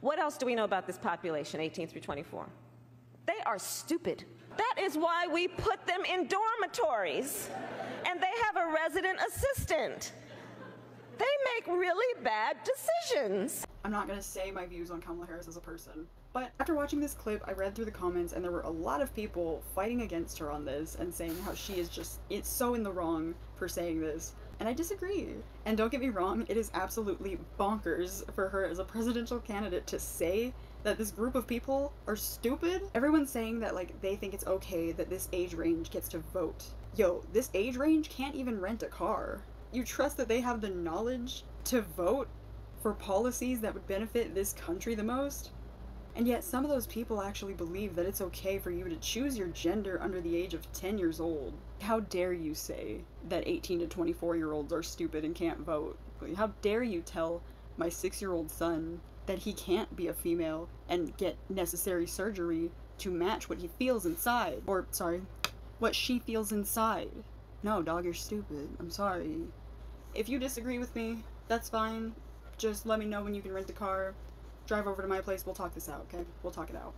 What else do we know about this population, 18 through 24? They are stupid. That is why we put them in dormitories and they have a resident assistant. They make really bad decisions. I'm not gonna say my views on Kamala Harris as a person, but after watching this clip, I read through the comments and there were a lot of people fighting against her on this and saying how she is just it's so in the wrong for saying this. And I disagree. And don't get me wrong, it is absolutely bonkers for her as a presidential candidate to say that this group of people are stupid. Everyone's saying that like they think it's okay that this age range gets to vote. Yo, this age range can't even rent a car. You trust that they have the knowledge to vote for policies that would benefit this country the most? And yet, some of those people actually believe that it's okay for you to choose your gender under the age of 10 years old. How dare you say that 18 to 24 year olds are stupid and can't vote? How dare you tell my six year old son that he can't be a female and get necessary surgery to match what he feels inside? Or, sorry, what she feels inside? No, dog, you're stupid. I'm sorry. If you disagree with me, that's fine. Just let me know when you can rent the car drive over to my place. We'll talk this out, okay? We'll talk it out.